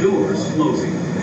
Doors closing.